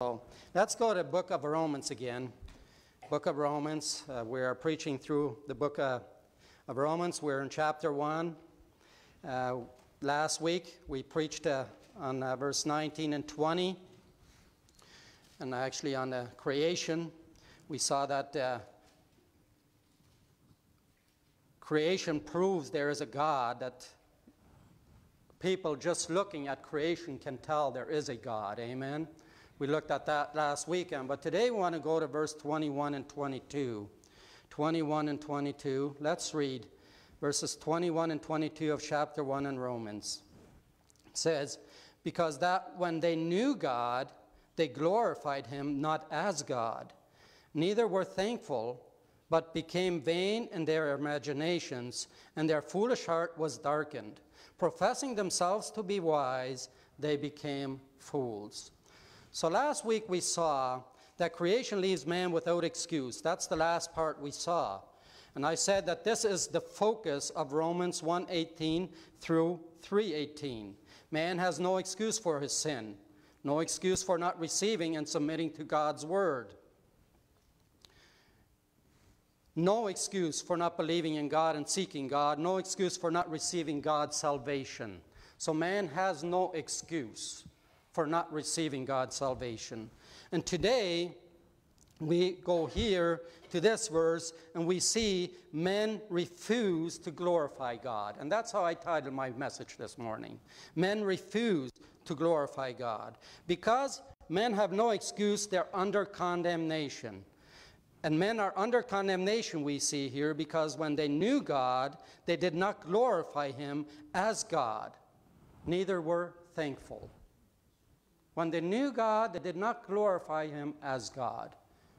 So let's go to book of Romans again. Book of Romans. Uh, we are preaching through the book of, of Romans. We're in chapter 1. Uh, last week we preached uh, on uh, verse 19 and 20. And actually on the creation, we saw that uh, creation proves there is a God, that people just looking at creation can tell there is a God. Amen. We looked at that last weekend, but today we want to go to verse 21 and 22. 21 and 22. Let's read verses 21 and 22 of chapter 1 in Romans. It says, Because that when they knew God, they glorified him not as God, neither were thankful, but became vain in their imaginations, and their foolish heart was darkened. Professing themselves to be wise, they became fools. So last week we saw that creation leaves man without excuse. That's the last part we saw. And I said that this is the focus of Romans 1:18 through 3:18. Man has no excuse for his sin, no excuse for not receiving and submitting to God's word. No excuse for not believing in God and seeking God, no excuse for not receiving God's salvation. So man has no excuse for not receiving God's salvation. And today, we go here to this verse and we see men refuse to glorify God. And that's how I titled my message this morning. Men refuse to glorify God. Because men have no excuse, they're under condemnation. And men are under condemnation, we see here, because when they knew God, they did not glorify Him as God, neither were thankful. When they knew God, they did not glorify Him as God.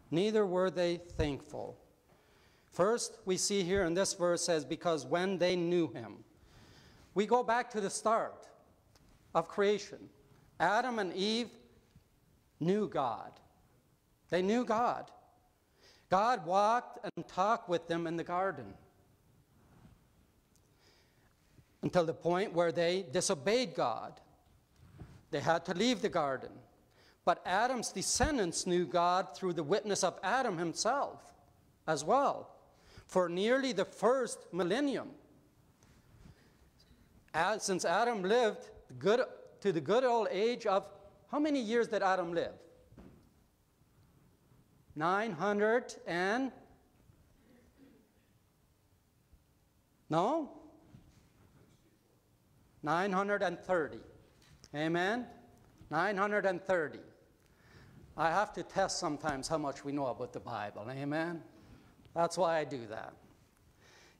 Neither were they thankful. First, we see here in this verse says, because when they knew Him. We go back to the start of creation. Adam and Eve knew God. They knew God. God walked and talked with them in the garden until the point where they disobeyed God. They had to leave the garden. But Adam's descendants knew God through the witness of Adam himself as well for nearly the first millennium. Since Adam lived good, to the good old age of how many years did Adam live? 900 and no 930 Amen? 930. I have to test sometimes how much we know about the Bible. Amen? That's why I do that.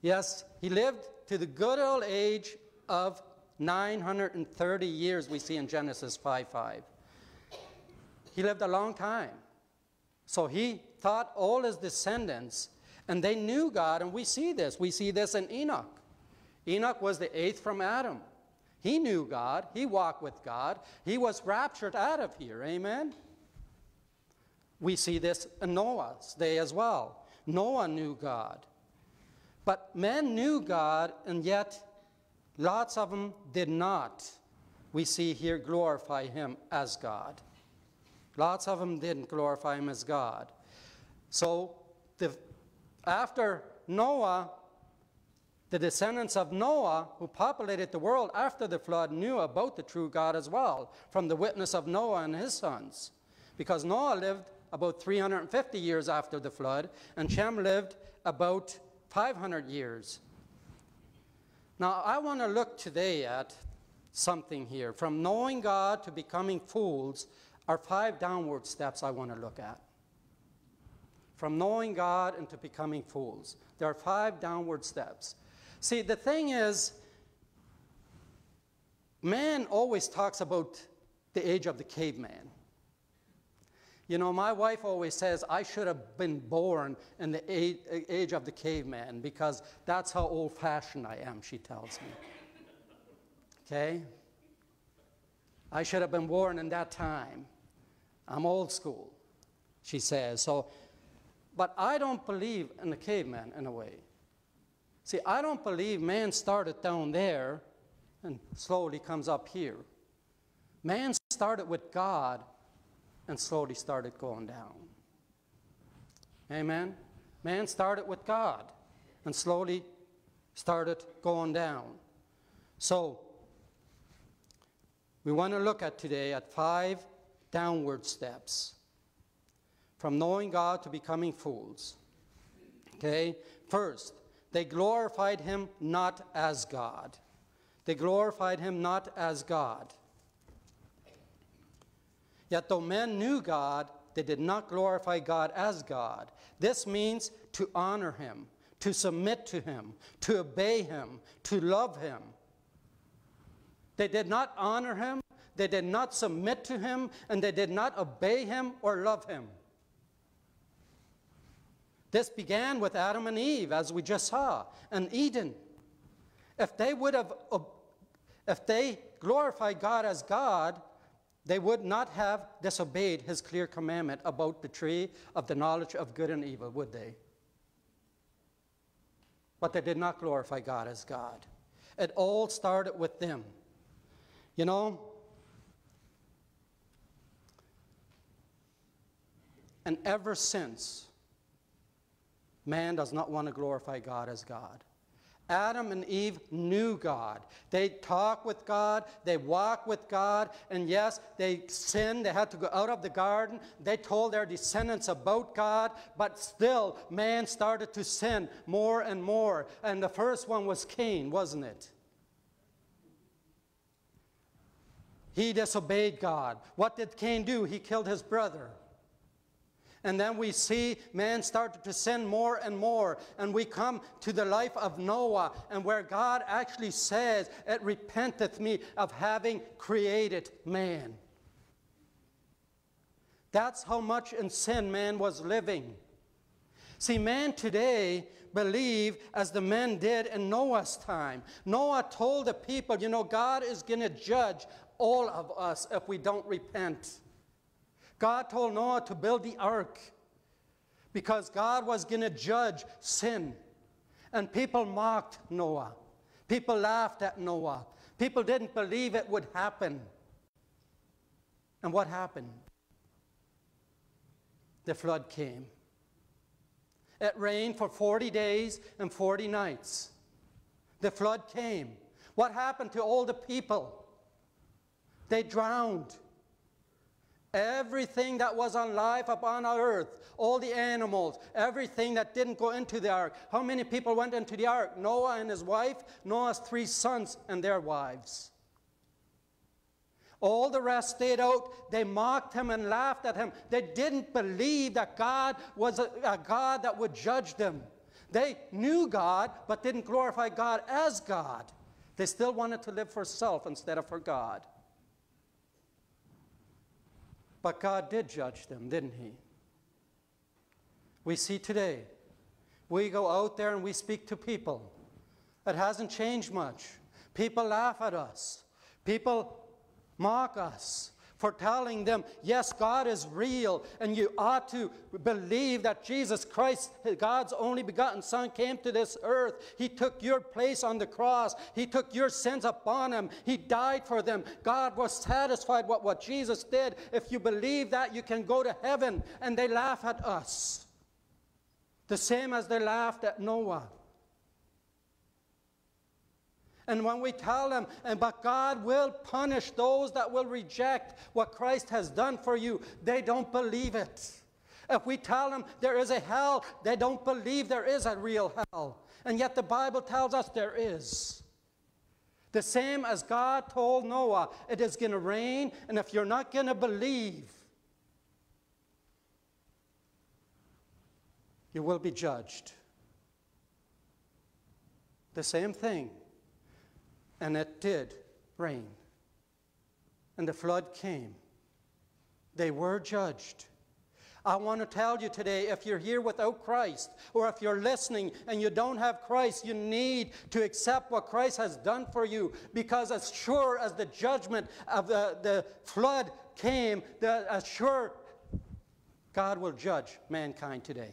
Yes, he lived to the good old age of 930 years, we see in Genesis 5 5. He lived a long time. So he taught all his descendants, and they knew God, and we see this. We see this in Enoch. Enoch was the eighth from Adam. He knew God. He walked with God. He was raptured out of here. Amen? We see this in Noah's day as well. Noah knew God. But men knew God, and yet lots of them did not. We see here glorify Him as God. Lots of them didn't glorify Him as God. So the, after Noah the descendants of Noah, who populated the world after the flood, knew about the true God as well, from the witness of Noah and his sons. Because Noah lived about 350 years after the flood, and Shem lived about 500 years. Now, I want to look today at something here. From knowing God to becoming fools are five downward steps I want to look at. From knowing God into becoming fools. There are five downward steps. See, the thing is, man always talks about the age of the caveman. You know, my wife always says I should have been born in the age of the caveman because that's how old fashioned I am, she tells me. Okay? I should have been born in that time. I'm old school, she says. So, but I don't believe in the caveman in a way. See, I don't believe man started down there and slowly comes up here. Man started with God and slowly started going down. Amen? Man started with God and slowly started going down. So, we want to look at today at five downward steps from knowing God to becoming fools. Okay? First, they glorified him not as God. They glorified him not as God. Yet, though men knew God, they did not glorify God as God. This means to honor him, to submit to him, to obey him, to love him. They did not honor him, they did not submit to him, and they did not obey him or love him. This began with Adam and Eve, as we just saw, and Eden. If they would have, if they glorified God as God, they would not have disobeyed his clear commandment about the tree of the knowledge of good and evil, would they? But they did not glorify God as God. It all started with them. You know, and ever since, Man does not want to glorify God as God. Adam and Eve knew God. They talked with God, they walked with God, and yes, they sinned. They had to go out of the garden. They told their descendants about God, but still, man started to sin more and more. And the first one was Cain, wasn't it? He disobeyed God. What did Cain do? He killed his brother. And then we see man started to sin more and more. And we come to the life of Noah, and where God actually says, It repenteth me of having created man. That's how much in sin man was living. See, man today believe as the men did in Noah's time. Noah told the people, you know, God is going to judge all of us if we don't repent. God told Noah to build the ark because God was going to judge sin. And people mocked Noah. People laughed at Noah. People didn't believe it would happen. And what happened? The flood came. It rained for 40 days and 40 nights. The flood came. What happened to all the people? They drowned. Everything that was on life upon our earth, all the animals, everything that didn't go into the ark. How many people went into the ark? Noah and his wife, Noah's three sons and their wives. All the rest stayed out. They mocked him and laughed at him. They didn't believe that God was a, a God that would judge them. They knew God, but didn't glorify God as God. They still wanted to live for self instead of for God. But God did judge them, didn't He? We see today, we go out there and we speak to people. It hasn't changed much. People laugh at us, people mock us for telling them, yes, God is real, and you ought to believe that Jesus Christ, God's only begotten Son, came to this earth. He took your place on the cross, He took your sins upon Him, He died for them. God was satisfied with what Jesus did. If you believe that, you can go to heaven, and they laugh at us. The same as they laughed at Noah. And when we tell them, and but God will punish those that will reject what Christ has done for you, they don't believe it. If we tell them there is a hell, they don't believe there is a real hell. And yet the Bible tells us there is. The same as God told Noah, it is going to rain, and if you're not going to believe, you will be judged. The same thing and it did rain. And the flood came. They were judged. I want to tell you today if you're here without Christ, or if you're listening and you don't have Christ, you need to accept what Christ has done for you because, as sure as the judgment of the, the flood came, the, as sure God will judge mankind today.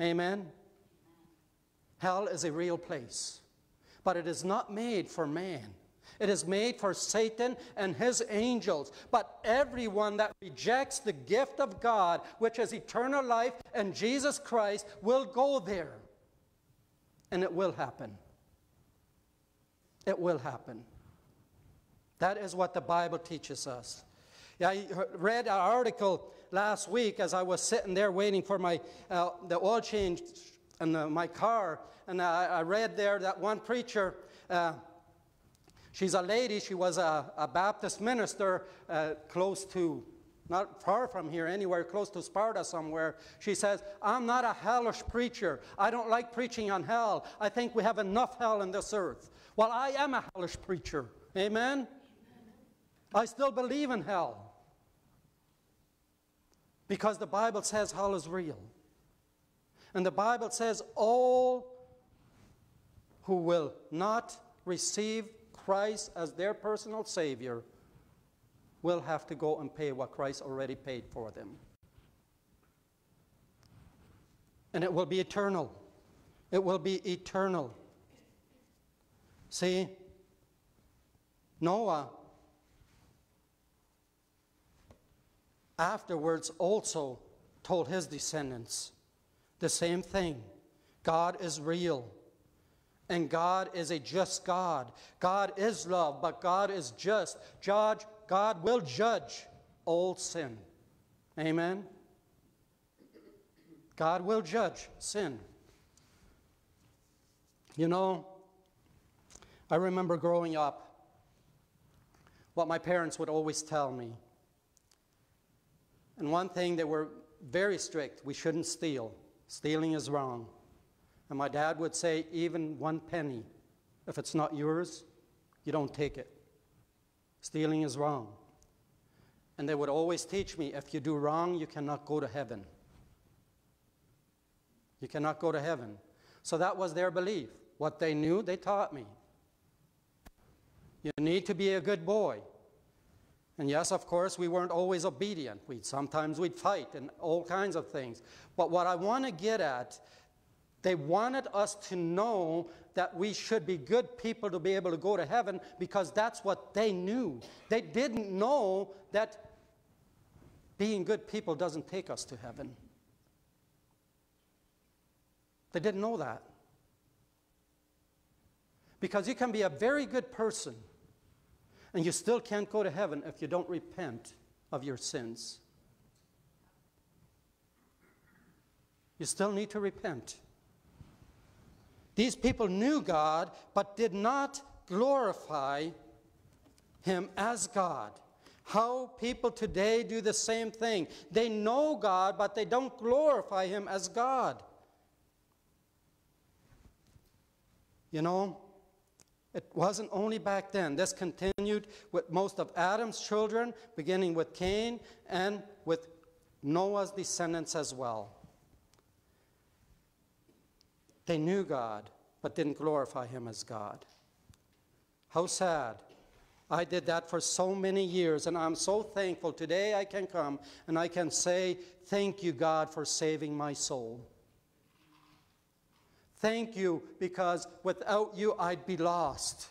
Amen? Hell is a real place but it is not made for man. It is made for Satan and his angels. But everyone that rejects the gift of God, which is eternal life and Jesus Christ, will go there. And it will happen. It will happen. That is what the Bible teaches us. Yeah, I read an article last week as I was sitting there waiting for my uh, the oil change in the, my car, and I, I, read there that one preacher. Uh, she's a lady. She was a, a Baptist minister uh, close to, not far from here, anywhere close to Sparta somewhere. She says, "I'm not a hellish preacher. I don't like preaching on hell. I think we have enough hell in this earth." Well, I am a hellish preacher. Amen. I still believe in hell. Because the Bible says hell is real. And the Bible says all who will not receive Christ as their personal Savior will have to go and pay what Christ already paid for them. And it will be eternal. It will be eternal. See, Noah afterwards also told his descendants the same thing God is real. And God is a just God. God is love, but God is just. Judge, God will judge all sin. Amen? God will judge sin. You know, I remember growing up, what my parents would always tell me and one thing, they were very strict we shouldn't steal. Stealing is wrong. And my dad would say, even one penny, if it's not yours, you don't take it. Stealing is wrong. And they would always teach me if you do wrong, you cannot go to heaven. You cannot go to heaven. So that was their belief. What they knew, they taught me. You need to be a good boy. And yes, of course, we weren't always obedient. We sometimes we'd fight and all kinds of things. But what I want to get at, they wanted us to know that we should be good people to be able to go to heaven because that's what they knew. They didn't know that being good people doesn't take us to heaven. They didn't know that. Because you can be a very good person and you still can't go to heaven if you don't repent of your sins. You still need to repent. These people knew God, but did not glorify Him as God. How people today do the same thing. They know God, but they don't glorify Him as God. You know, it wasn't only back then. This continued with most of Adam's children, beginning with Cain and with Noah's descendants as well. They knew God, but didn't glorify Him as God. How sad. I did that for so many years, and I'm so thankful. Today I can come and I can say, Thank you, God, for saving my soul. Thank you because without you I'd be lost.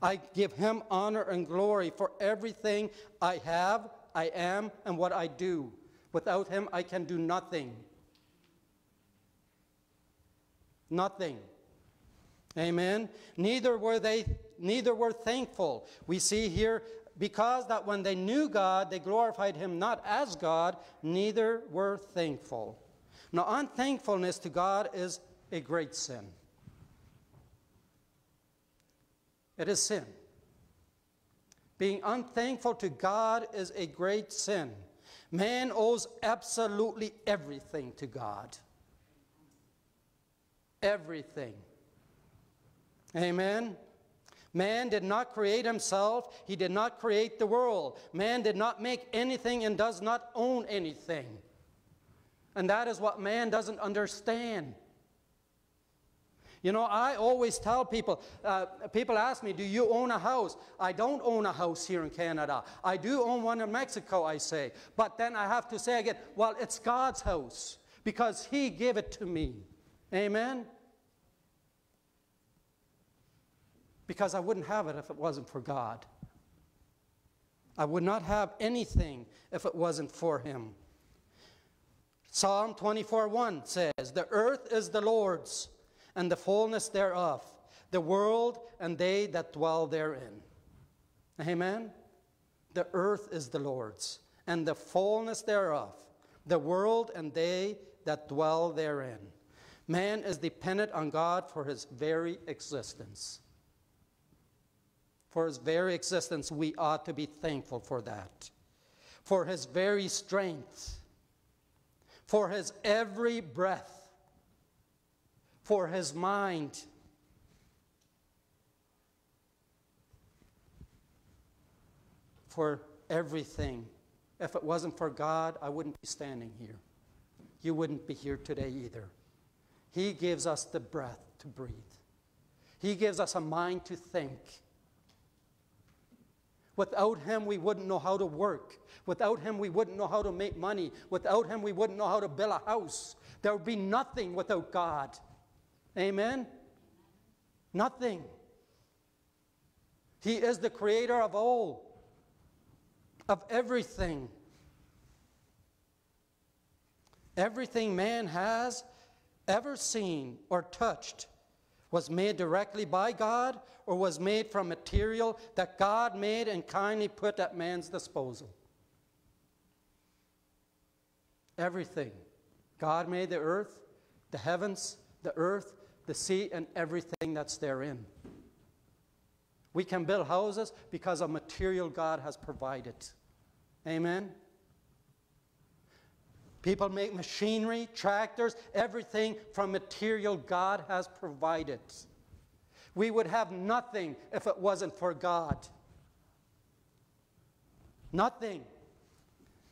I give him honor and glory for everything I have, I am, and what I do. Without him I can do nothing. Nothing. Amen. Neither were they neither were thankful. We see here because that when they knew God, they glorified him not as God, neither were thankful. Now, unthankfulness to God is a great sin. It is sin. Being unthankful to God is a great sin. Man owes absolutely everything to God. Everything. Amen. Man did not create himself, he did not create the world. Man did not make anything and does not own anything. And that is what man doesn't understand. You know, I always tell people, uh, people ask me, do you own a house? I don't own a house here in Canada. I do own one in Mexico, I say. But then I have to say again, well, it's God's house because He gave it to me. Amen? because I wouldn't have it if it wasn't for God. I would not have anything if it wasn't for Him. Psalm 24 1 says, The earth is the Lord's, and the fullness thereof, the world and they that dwell therein. Amen? The earth is the Lord's, and the fullness thereof, the world and they that dwell therein. Man is dependent on God for his very existence. For his very existence, we ought to be thankful for that. For his very strength, for his every breath, for his mind. For everything. If it wasn't for God, I wouldn't be standing here. You wouldn't be here today either. He gives us the breath to breathe, He gives us a mind to think. Without Him, we wouldn't know how to work. Without Him, we wouldn't know how to make money. Without Him, we wouldn't know how to build a house. There would be nothing without God. Amen? Nothing. He is the creator of all, of everything. Everything man has ever seen or touched was made directly by God or was made from material that God made and kindly put at man's disposal. Everything. God made the earth, the heavens, the earth, the sea, and everything that's therein. We can build houses because of material God has provided. Amen? People make machinery, tractors, everything from material God has provided. We would have nothing if it wasn't for God. Nothing.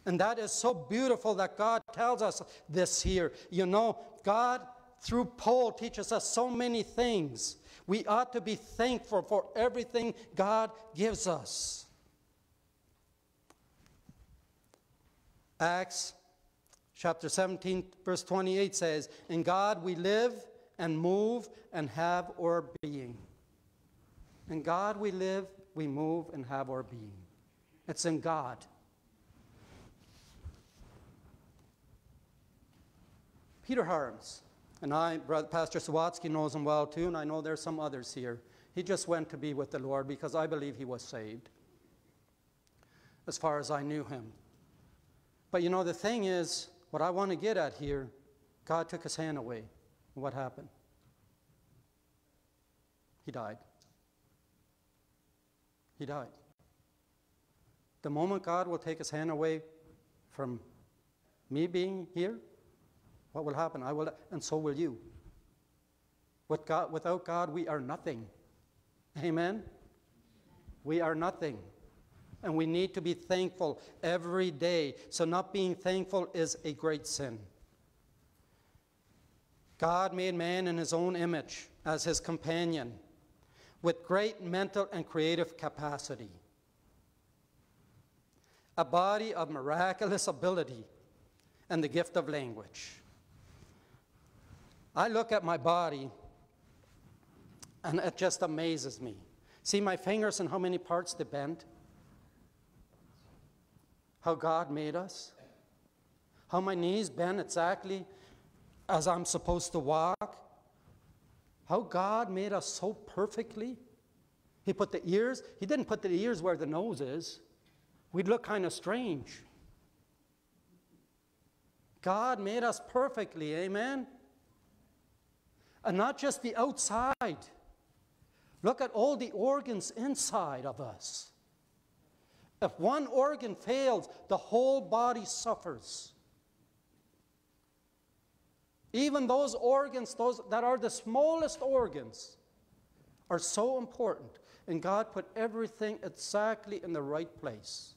And that is so beautiful that God tells us this here. You know, God, through Paul, teaches us so many things. We ought to be thankful for everything God gives us. Acts Chapter 17, verse 28 says, In God we live and move and have our being. In God we live, we move, and have our being. It's in God. Peter Harms, and I, Brother Pastor Sawatsky knows him well too, and I know there's some others here. He just went to be with the Lord because I believe he was saved, as far as I knew him. But you know, the thing is, what I want to get at here, God took his hand away. What happened? He died. He died. The moment God will take his hand away from me being here, what will happen? I will, and so will you. With God, without God, we are nothing. Amen? We are nothing and we need to be thankful every day. So, not being thankful is a great sin. God made man in his own image as his companion with great mental and creative capacity, a body of miraculous ability, and the gift of language. I look at my body and it just amazes me. See my fingers and how many parts they bend? how God made us, how my knees bend exactly as I'm supposed to walk, how God made us so perfectly. He put the ears, He didn't put the ears where the nose is. We'd look kind of strange. God made us perfectly, amen? And not just the outside. Look at all the organs inside of us. If one organ fails, the whole body suffers. Even those organs, those that are the smallest organs, are so important. And God put everything exactly in the right place.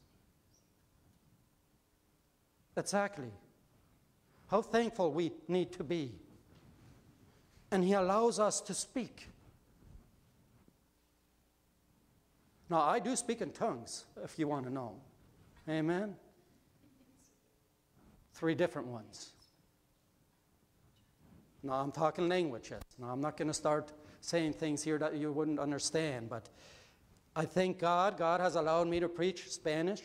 Exactly. How thankful we need to be. And He allows us to speak. Now, I do speak in tongues, if you want to know. Amen? Three different ones. Now, I'm talking languages. Now, I'm not going to start saying things here that you wouldn't understand. But I thank God. God has allowed me to preach Spanish.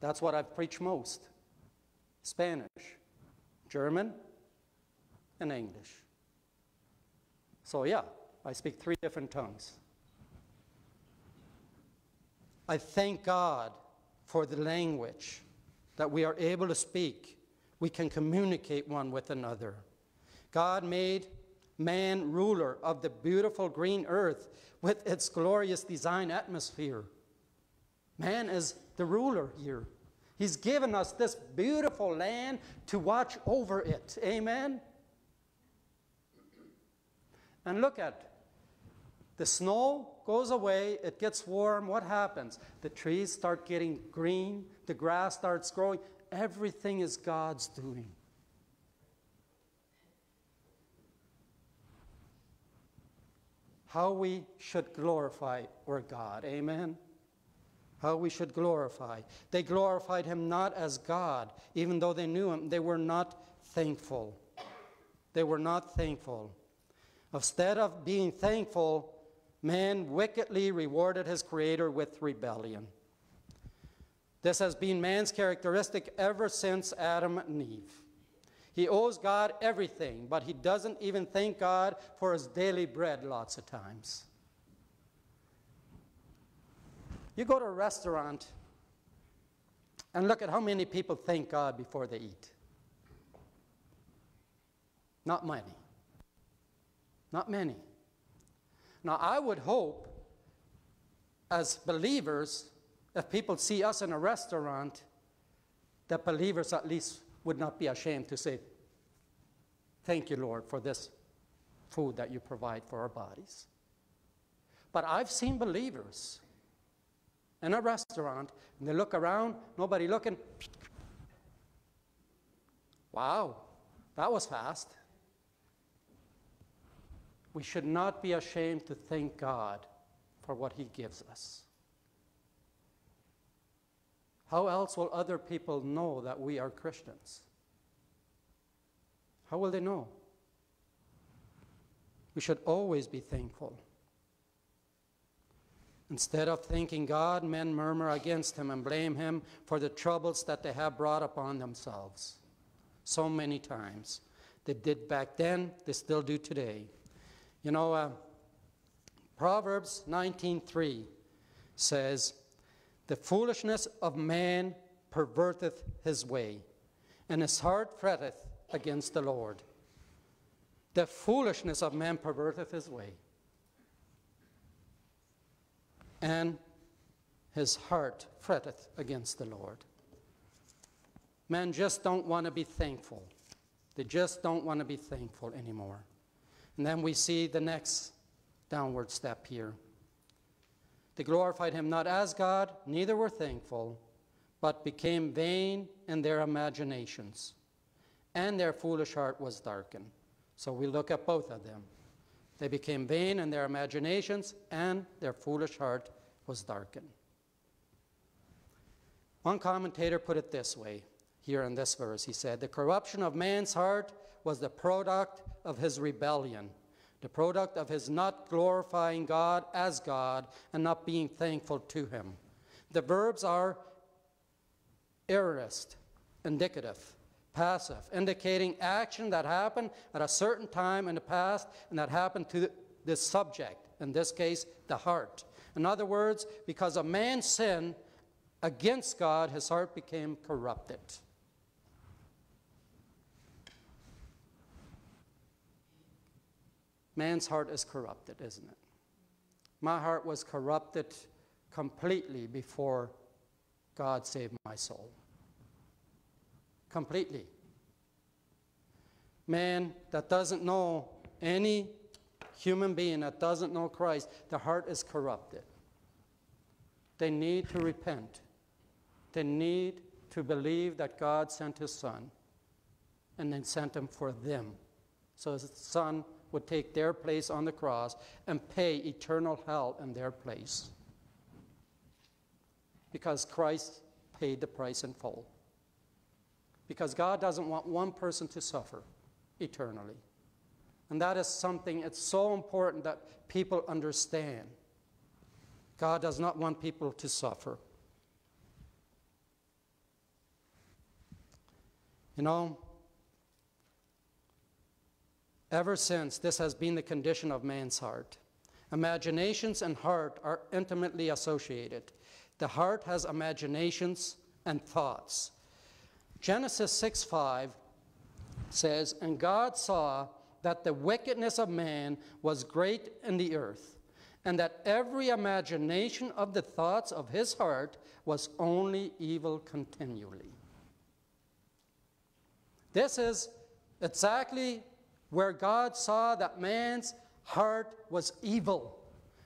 That's what I've preached most Spanish, German, and English. So, yeah, I speak three different tongues. I thank God for the language that we are able to speak. We can communicate one with another. God made man ruler of the beautiful green earth with its glorious design atmosphere. Man is the ruler here. He's given us this beautiful land to watch over it. Amen. And look at the snow goes away, it gets warm. What happens? The trees start getting green, the grass starts growing. Everything is God's doing. How we should glorify our God. Amen. How we should glorify. They glorified him not as God, even though they knew him, they were not thankful. They were not thankful. Instead of being thankful, man wickedly rewarded his creator with rebellion. This has been man's characteristic ever since Adam and Eve. He owes God everything, but he doesn't even thank God for his daily bread lots of times. You go to a restaurant and look at how many people thank God before they eat. Not many. Not many. Now, I would hope as believers, if people see us in a restaurant, that believers at least would not be ashamed to say, Thank you, Lord, for this food that you provide for our bodies. But I've seen believers in a restaurant, and they look around, nobody looking. Wow, that was fast. We should not be ashamed to thank God for what He gives us. How else will other people know that we are Christians? How will they know? We should always be thankful. Instead of thanking God, men murmur against Him and blame Him for the troubles that they have brought upon themselves. So many times. They did back then, they still do today. You know, uh, Proverbs 19:3 says, "The foolishness of man perverteth his way, and his heart fretteth against the Lord." The foolishness of man perverteth his way, and his heart fretteth against the Lord. Men just don't want to be thankful. They just don't want to be thankful anymore. And then we see the next downward step here. They glorified him not as God, neither were thankful, but became vain in their imaginations, and their foolish heart was darkened. So we look at both of them. They became vain in their imaginations, and their foolish heart was darkened. One commentator put it this way here in this verse. He said, The corruption of man's heart was the product of his rebellion, the product of his not glorifying God as God and not being thankful to him. The verbs are aorist, indicative, passive, indicating action that happened at a certain time in the past and that happened to this subject, in this case, the heart. In other words, because a man's sin against God, his heart became corrupted. Man's heart is corrupted, isn't it? My heart was corrupted completely before God saved my soul. Completely. Man that doesn't know any human being that doesn't know Christ, the heart is corrupted. They need to repent. They need to believe that God sent his son and then sent him for them. So his son would take their place on the cross and pay eternal hell in their place. Because Christ paid the price in full. Because God doesn't want one person to suffer eternally. And that is something, it's so important that people understand. God does not want people to suffer. You know, ever since, this has been the condition of man's heart. Imaginations and heart are intimately associated. The heart has imaginations and thoughts. Genesis 6 5 says, And God saw that the wickedness of man was great in the earth, and that every imagination of the thoughts of his heart was only evil continually. This is exactly where God saw that man's heart was evil.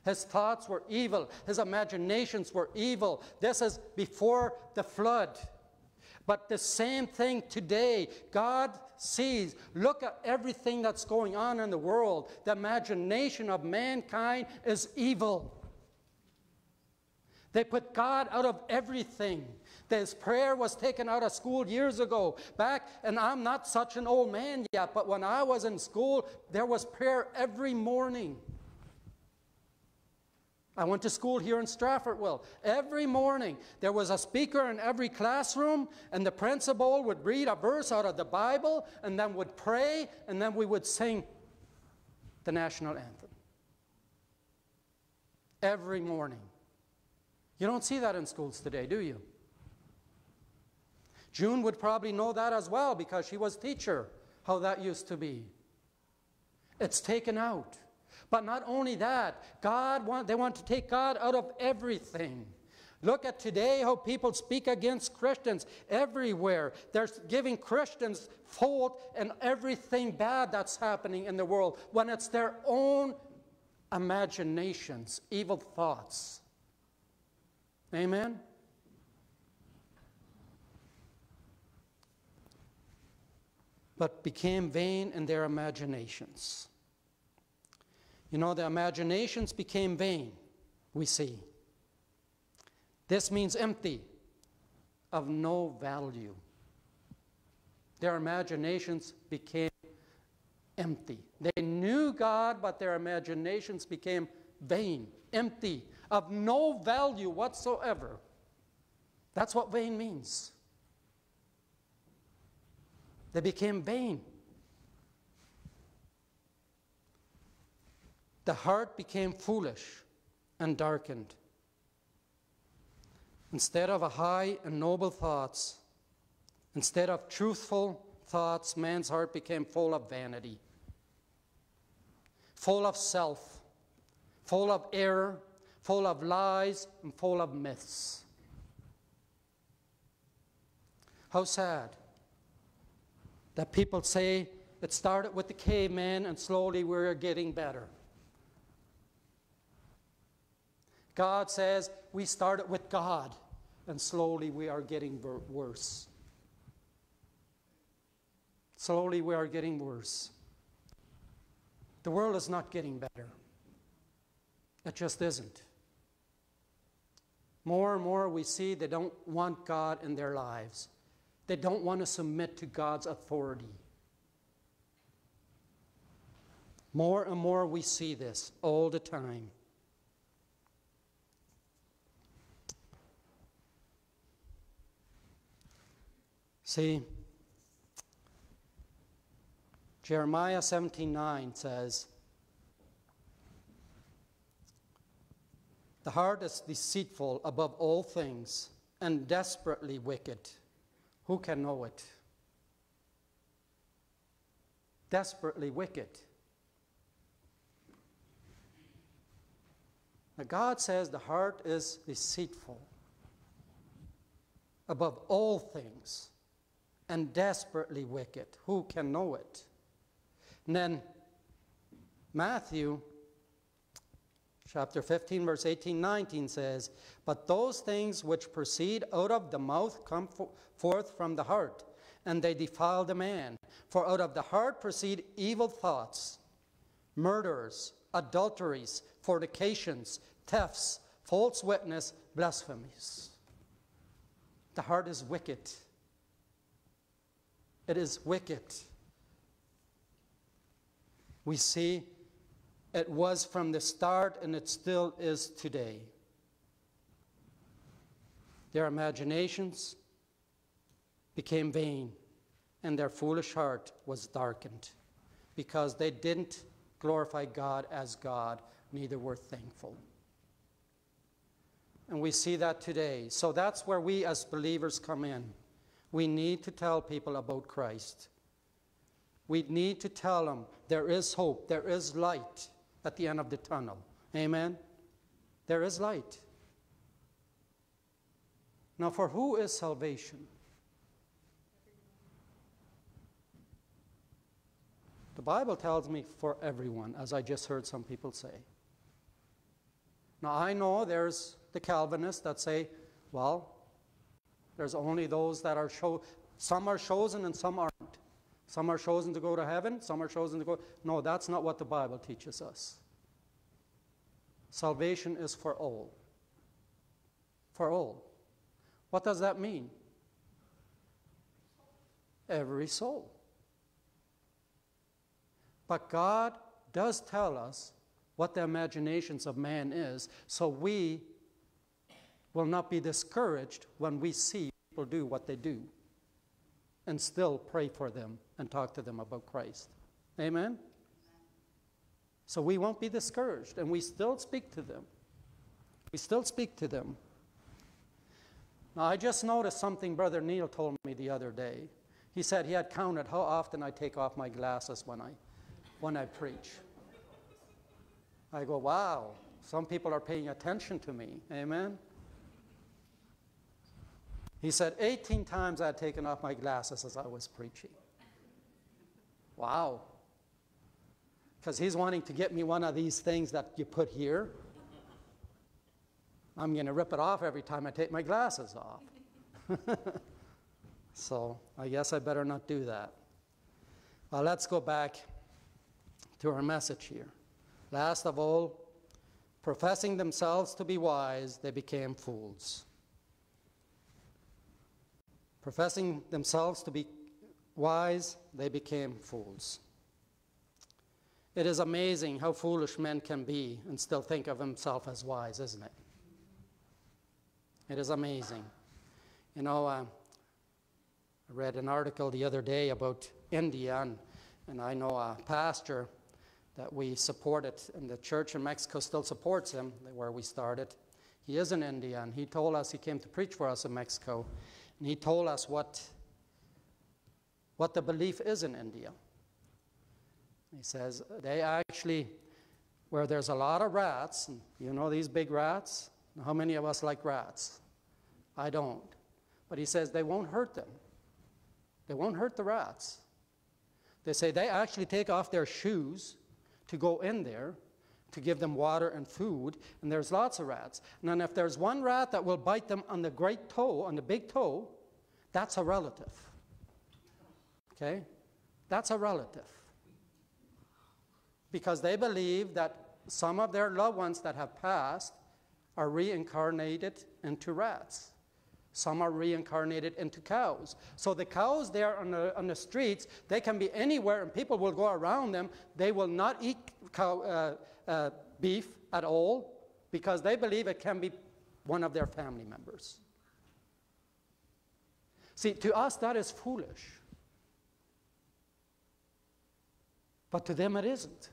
His thoughts were evil. His imaginations were evil. This is before the flood. But the same thing today. God sees, look at everything that's going on in the world. The imagination of mankind is evil. They put God out of everything. This prayer was taken out of school years ago. Back, and I'm not such an old man yet, but when I was in school, there was prayer every morning. I went to school here in Straffordville. Every morning, there was a speaker in every classroom, and the principal would read a verse out of the Bible, and then would pray, and then we would sing the national anthem. Every morning. You don't see that in schools today, do you? June would probably know that as well because she was teacher, how that used to be. It's taken out. But not only that, God want, they want to take God out of everything. Look at today how people speak against Christians everywhere. They're giving Christians fault and everything bad that's happening in the world when it's their own imaginations, evil thoughts. Amen? But became vain in their imaginations. You know, their imaginations became vain, we see. This means empty, of no value. Their imaginations became empty. They knew God, but their imaginations became vain, empty, of no value whatsoever. That's what vain means. They became vain. The heart became foolish and darkened. Instead of a high and noble thoughts, instead of truthful thoughts, man's heart became full of vanity, full of self, full of error, full of lies, and full of myths. How sad that people say it started with the caveman and slowly we're getting better. God says we started with God and slowly we are getting worse. Slowly we are getting worse. The world is not getting better. It just isn't. More and more we see they don't want God in their lives. They don't want to submit to God's authority. More and more we see this all the time. See, Jeremiah 17:9 says, The heart is deceitful above all things and desperately wicked. Who can know it? Desperately wicked. Now, God says the heart is deceitful above all things and desperately wicked. Who can know it? And then Matthew chapter 15, verse 18, 19 says, But those things which proceed out of the mouth come forth from the heart, and they defile the man. For out of the heart proceed evil thoughts, murders, adulteries, fornications, thefts, false witness, blasphemies. The heart is wicked. It is wicked. We see it was from the start and it still is today. Their imaginations became vain and their foolish heart was darkened because they didn't glorify God as God, neither were thankful. And we see that today. So that's where we as believers come in. We need to tell people about Christ. We need to tell them there is hope, there is light at the end of the tunnel. Amen? There is light. Now, for who is salvation? The Bible tells me for everyone, as I just heard some people say. Now, I know there's the Calvinists that say, well, there's only those that are cho- some are chosen and some aren't. Some are chosen to go to heaven, some are chosen to go. No, that's not what the Bible teaches us. Salvation is for all. For all. What does that mean? Every soul. But God does tell us what the imaginations of man is, so we will not be discouraged when we see people do what they do and still pray for them and talk to them about Christ. Amen? So we won't be discouraged and we still speak to them. We still speak to them. Now, I just noticed something Brother Neil told me the other day. He said he had counted how often I take off my glasses when I when I preach. I go, wow, some people are paying attention to me. Amen. He said 18 times I had taken off my glasses as I was preaching. Wow. Because he's wanting to get me one of these things that you put here. I'm going to rip it off every time I take my glasses off. so I guess I better not do that. Well, let's go back to our message here. Last of all, professing themselves to be wise, they became fools. Professing themselves to be wise, they became fools. It is amazing how foolish men can be and still think of himself as wise, isn't it? It is amazing. You know, uh, I read an article the other day about India, and, and I know a pastor that we supported, and the church in Mexico still supports him, where we started. He is in India, and he told us he came to preach for us in Mexico, and he told us what, what the belief is in India. He says they actually, where there's a lot of rats, you know these big rats? How many of us like rats? I don't. But he says they won't hurt them. They won't hurt the rats. They say they actually take off their shoes to go in there to give them water and food, and there's lots of rats. And then if there's one rat that will bite them on the great toe, on the big toe, that's a relative. Okay? That's a relative. Because they believe that some of their loved ones that have passed are reincarnated into rats. Some are reincarnated into cows. So the cows there on the, on the streets, they can be anywhere and people will go around them. They will not eat cow, uh, uh, beef at all because they believe it can be one of their family members. See, to us that is foolish. But to them it isn't.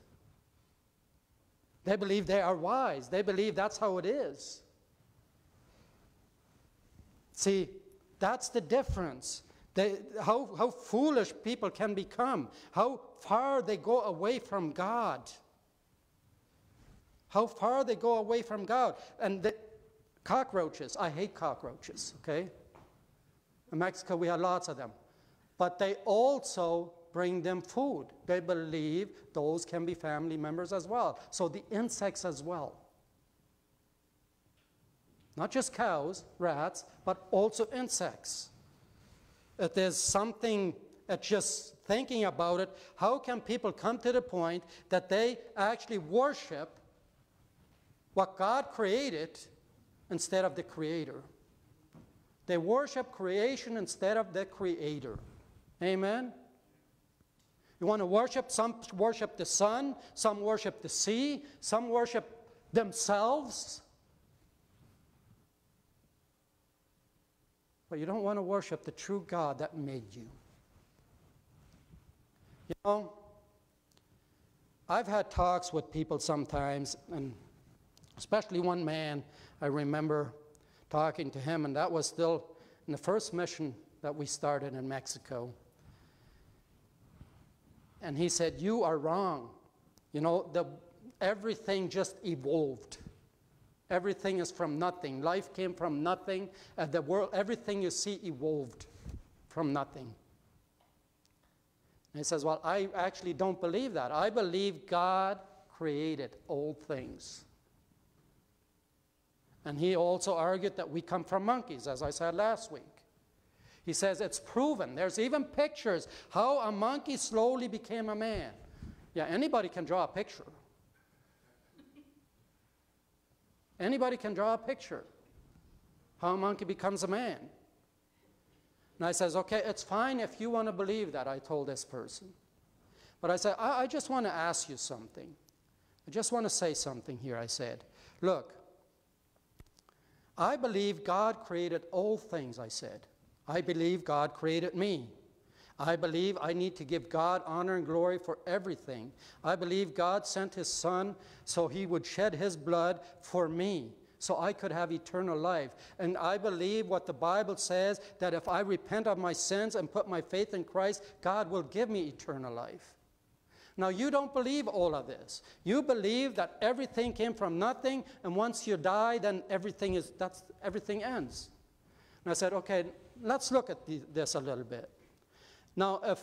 They believe they are wise. They believe that's how it is. See, that's the difference. They, how, how foolish people can become, how far they go away from God. How far they go away from God. And the cockroaches, I hate cockroaches, okay? In Mexico, we have lots of them. But they also bring them food. They believe those can be family members as well. So the insects as well. Not just cows, rats, but also insects. If there's something that just thinking about it, how can people come to the point that they actually worship what God created instead of the Creator? They worship creation instead of the Creator. Amen? You want to worship? Some worship the sun, some worship the sea, some worship themselves. But you don't want to worship the true God that made you. You know, I've had talks with people sometimes, and especially one man, I remember talking to him, and that was still in the first mission that we started in Mexico. And he said, You are wrong. You know, the, everything just evolved. Everything is from nothing. Life came from nothing. And the world, everything you see evolved from nothing. And he says, Well, I actually don't believe that. I believe God created all things. And he also argued that we come from monkeys, as I said last week. He says it's proven. There's even pictures how a monkey slowly became a man. Yeah, anybody can draw a picture. Anybody can draw a picture how a monkey becomes a man. And I says, okay, it's fine if you want to believe that, I told this person. But I said, I, I just want to ask you something. I just want to say something here. I said, look, I believe God created all things, I said. I believe God created me. I believe I need to give God honor and glory for everything. I believe God sent His Son so He would shed His blood for me so I could have eternal life. And I believe what the Bible says that if I repent of my sins and put my faith in Christ, God will give me eternal life. Now, you don't believe all of this. You believe that everything came from nothing, and once you die, then everything, is, that's, everything ends. And I said, okay, let's look at this a little bit. Now, if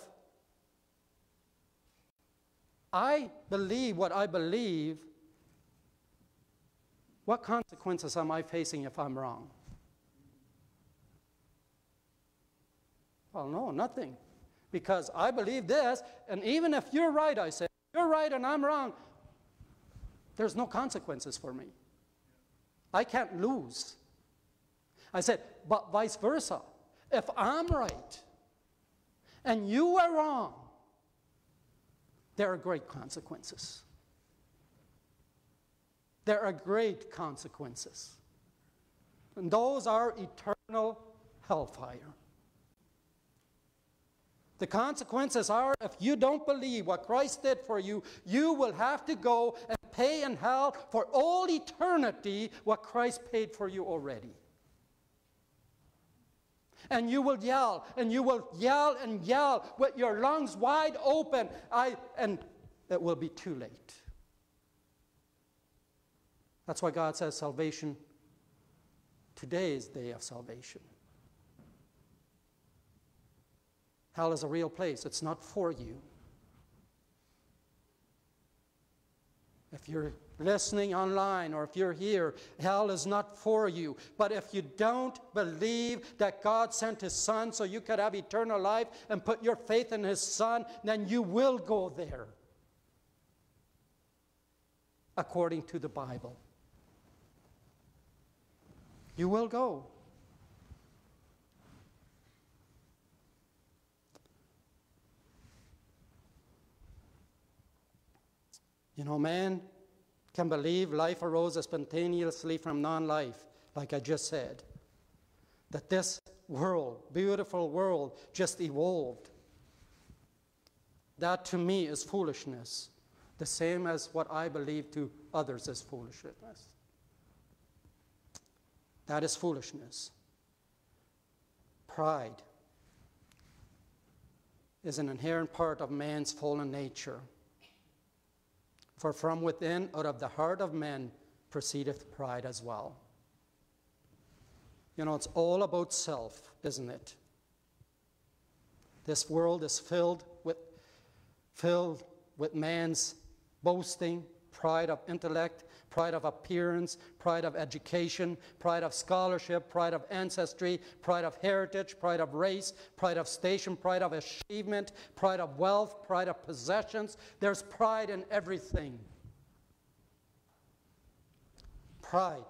I believe what I believe, what consequences am I facing if I'm wrong? Well, no, nothing. Because I believe this, and even if you're right, I say, you're right and I'm wrong, there's no consequences for me. I can't lose. I said, but vice versa. If I'm right and you are wrong, there are great consequences. There are great consequences. And those are eternal hellfire. The consequences are if you don't believe what Christ did for you, you will have to go and pay in hell for all eternity what Christ paid for you already and you will yell and you will yell and yell with your lungs wide open. I, and it will be too late. That's why god says salvation today is the day of salvation. Hell is a real place. It's not for you. If you're listening online or if you're here, hell is not for you. But if you don't believe that God sent His Son so you could have eternal life and put your faith in His Son, then you will go there according to the Bible. You will go. You know, man can believe life arose spontaneously from non life, like I just said. That this world, beautiful world, just evolved. That to me is foolishness, the same as what I believe to others is foolishness. That is foolishness. Pride is an inherent part of man's fallen nature. For from within, out of the heart of men, proceedeth pride as well. You know, it's all about self, isn't it? This world is filled with, filled with man's boasting, pride of intellect, pride of appearance, pride of education, pride of scholarship, pride of ancestry, pride of heritage, pride of race, pride of station, pride of achievement, pride of wealth, pride of possessions. There's pride in everything. Pride.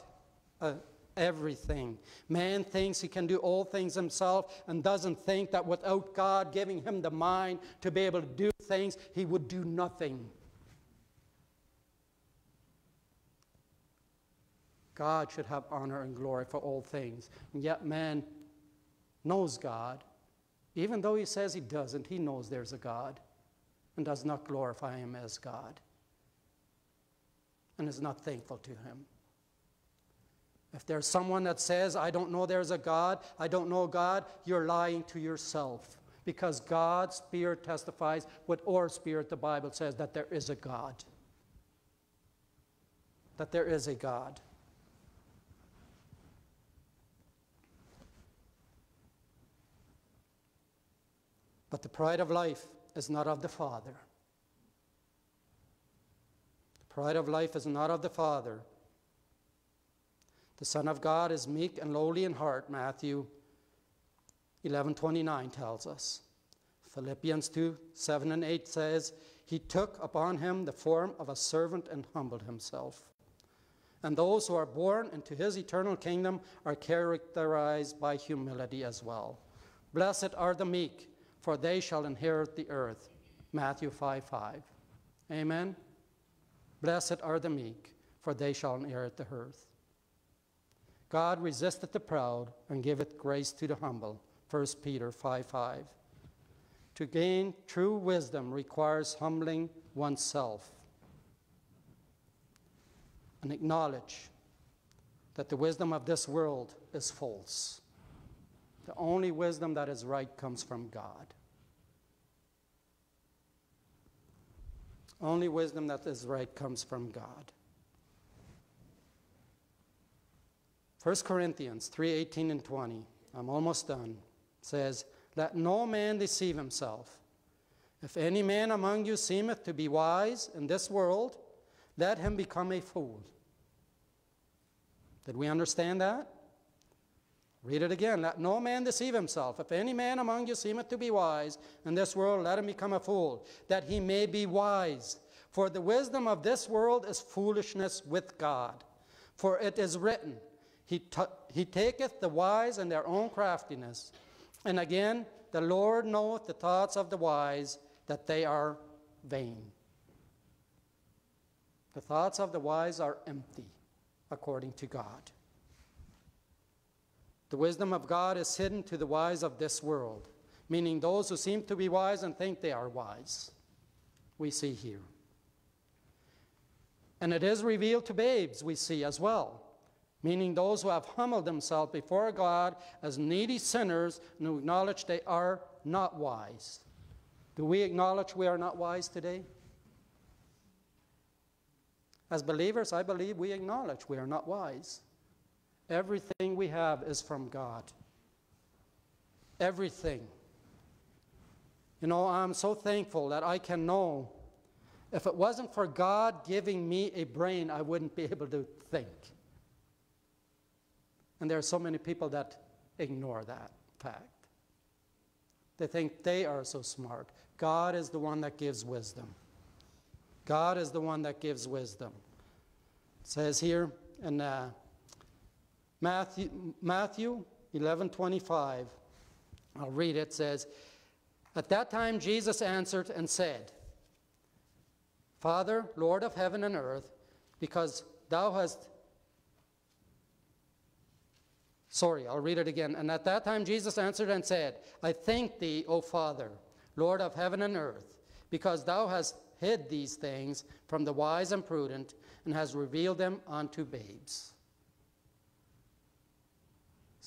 Uh, everything. Man thinks he can do all things himself and doesn't think that without God giving him the mind to be able to do things, he would do nothing. God should have honor and glory for all things. And yet man knows God. Even though he says he doesn't, he knows there's a God and does not glorify him as God and is not thankful to him. If there's someone that says, I don't know there's a God, I don't know God, you're lying to yourself. Because God's Spirit testifies with our spirit, the Bible says that there is a God. That there is a God. But the pride of life is not of the Father. The pride of life is not of the Father. The Son of God is meek and lowly in heart, Matthew 11:29 tells us. Philippians 2 7 and 8 says, He took upon him the form of a servant and humbled himself. And those who are born into his eternal kingdom are characterized by humility as well. Blessed are the meek, for they shall inherit the earth. Matthew 5 5. Amen. Blessed are the meek, for they shall inherit the earth. God resisteth the proud and giveth grace to the humble. 1 Peter 5 5. To gain true wisdom requires humbling oneself and acknowledge that the wisdom of this world is false. The only wisdom that is right comes from God. Only wisdom that is right comes from God. 1 Corinthians 3 18 and 20, I'm almost done, says, Let no man deceive himself. If any man among you seemeth to be wise in this world, let him become a fool. Did we understand that? Read it again. Let no man deceive himself. If any man among you seemeth to be wise in this world, let him become a fool, that he may be wise. For the wisdom of this world is foolishness with God. For it is written, he, he taketh the wise in their own craftiness. And again, the Lord knoweth the thoughts of the wise, that they are vain. The thoughts of the wise are empty, according to God. The wisdom of God is hidden to the wise of this world, meaning those who seem to be wise and think they are wise. We see here. And it is revealed to babes, we see as well meaning those who have humbled themselves before God as needy sinners and who acknowledge they are not wise. Do we acknowledge we are not wise today? As believers, I believe we acknowledge we are not wise. Everything we have is from God. Everything. You know, I'm so thankful that I can know if it wasn't for God giving me a brain, I wouldn't be able to think. And there are so many people that ignore that fact. They think they are so smart. God is the one that gives wisdom. God is the one that gives wisdom. It says here in uh, Matthew, Matthew 11 25, I'll read it, it says, At that time Jesus answered and said, Father, Lord of heaven and earth, because thou hast Sorry, I'll read it again. And at that time Jesus answered and said, I thank thee, O Father, Lord of heaven and earth, because thou hast hid these things from the wise and prudent, and hast revealed them unto babes.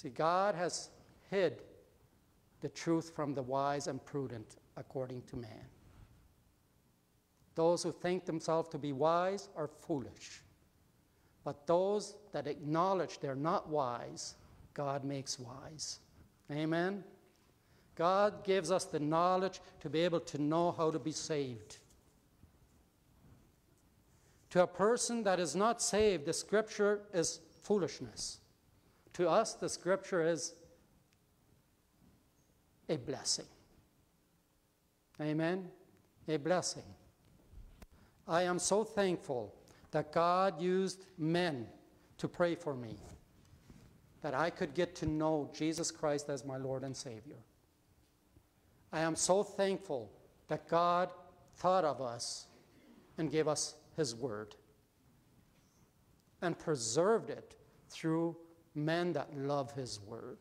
See, God has hid the truth from the wise and prudent according to man. Those who think themselves to be wise are foolish. But those that acknowledge they're not wise God makes wise. Amen? God gives us the knowledge to be able to know how to be saved. To a person that is not saved, the scripture is foolishness. To us, the scripture is a blessing. Amen? A blessing. I am so thankful that God used men to pray for me. that I could get to know Jesus Christ as my Lord and Savior. I am so thankful that God thought of us and gave us His Word and preserved it through men that love His Word.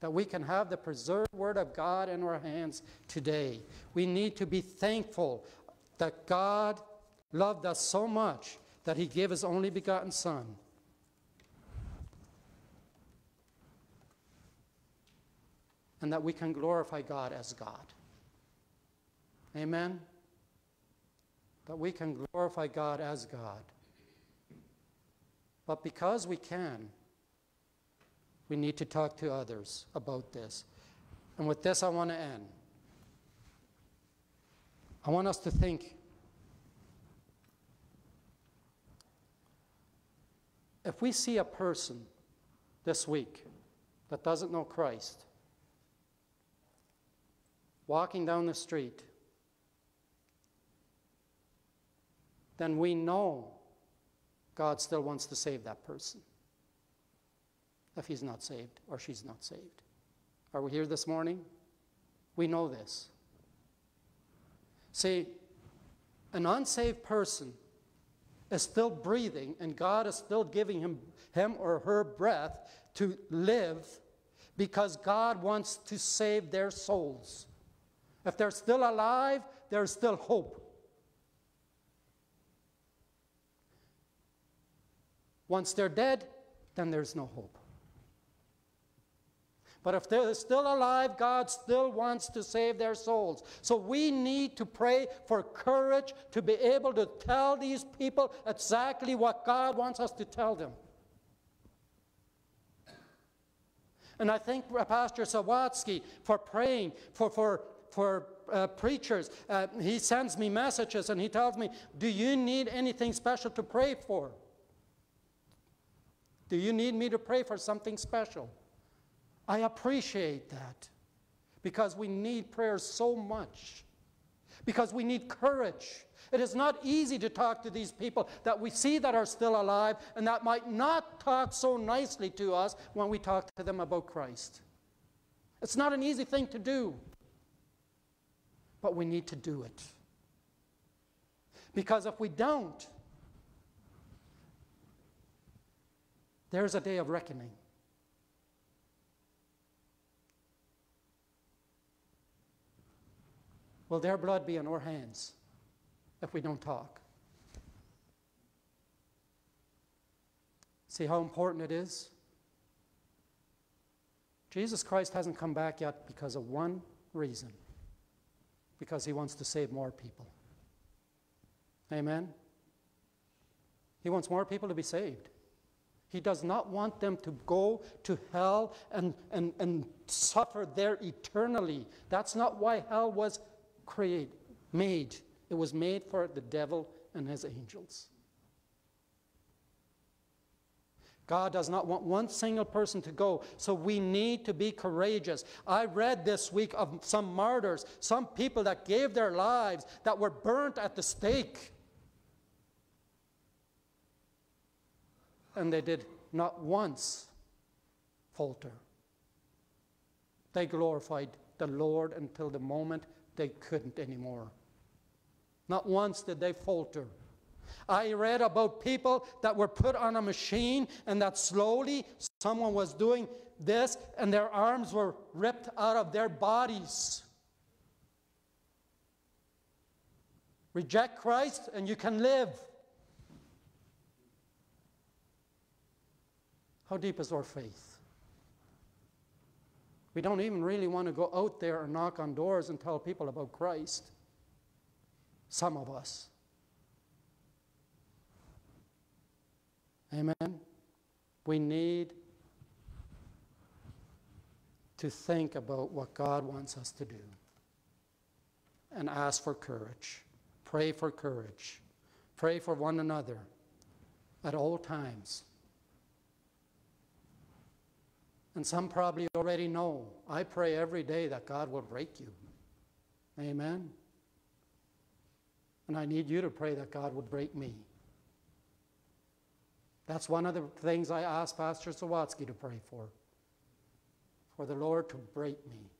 That we can have the preserved Word of God in our hands today. We need to be thankful that God loved us so much that He gave His only begotten Son. And that we can glorify God as God. Amen? That we can glorify God as God. But because we can, we need to talk to others about this. And with this, I want to end. I want us to think if we see a person this week that doesn't know Christ walking down the street, then we know God still wants to save that person if he's not saved or she's not saved. Are we here this morning? We know this. See, an unsaved person is still breathing and God is still giving him, him or her breath to live because God wants to save their souls. If they're still alive, there's still hope. Once they're dead, then there's no hope. But if they're still alive, God still wants to save their souls. So we need to pray for courage to be able to tell these people exactly what God wants us to tell them. And I thank Pastor Sawatsky for praying for, for, for uh, preachers. Uh, he sends me messages and he tells me, Do you need anything special to pray for? Do you need me to pray for something special? I appreciate that because we need prayer so much, because we need courage. It is not easy to talk to these people that we see that are still alive and that might not talk so nicely to us when we talk to them about Christ. It's not an easy thing to do, but we need to do it. Because if we don't, there's a day of reckoning. Will their blood be on our hands if we don't talk? See how important it is? Jesus Christ hasn't come back yet because of one reason because he wants to save more people. Amen? He wants more people to be saved. He does not want them to go to hell and, and, and suffer there eternally. That's not why hell was created, made. It was made for the devil and his angels. God does not want one single person to go, so we need to be courageous. I read this week of some martyrs, some people that gave their lives, that were burnt at the stake. And they did not once falter. They glorified the Lord until the moment they couldn't anymore. Not once did they falter. I read about people that were put on a machine and that slowly someone was doing this and their arms were ripped out of their bodies. Reject Christ and you can live. How deep is our faith? We don't even really want to go out there and knock on doors and tell people about Christ. Some of us. Amen? We need to think about what God wants us to do and ask for courage. Pray for courage. Pray for one another at all times. And some probably already know. I pray every day that God will break you. Amen. And I need you to pray that God would break me. That's one of the things I asked Pastor Sawatsky to pray for. For the Lord to break me.